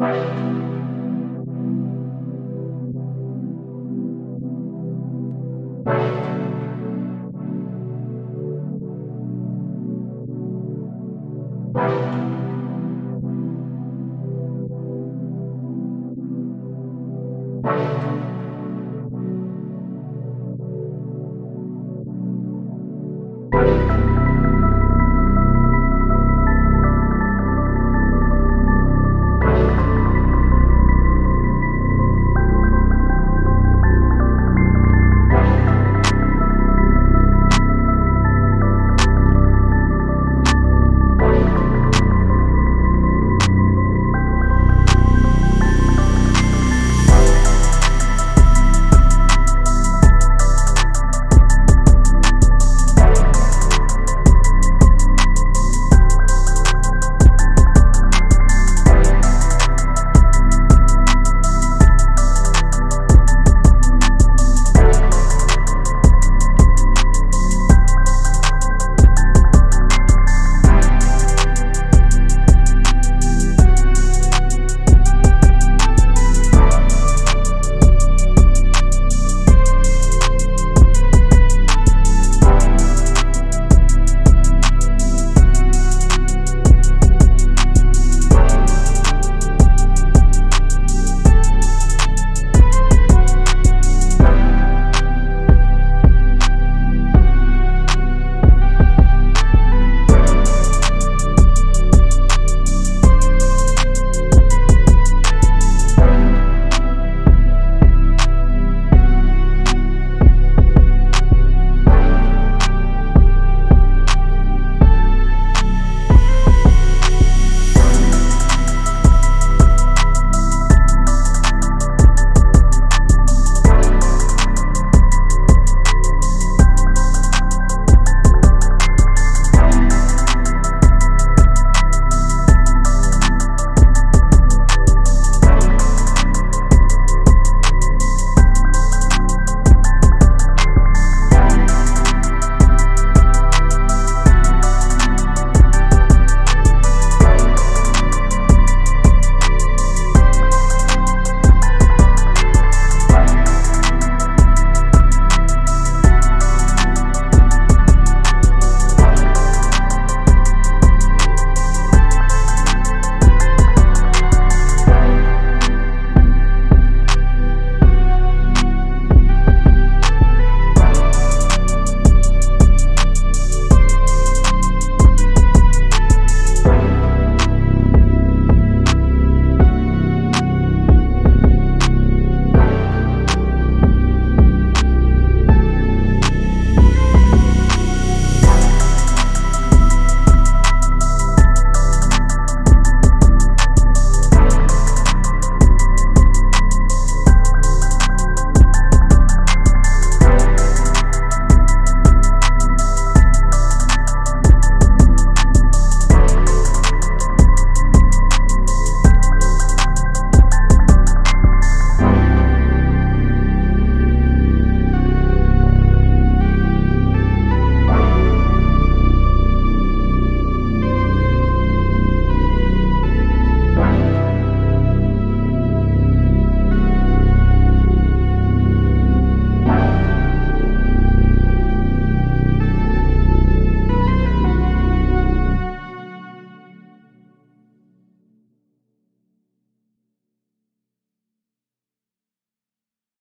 Música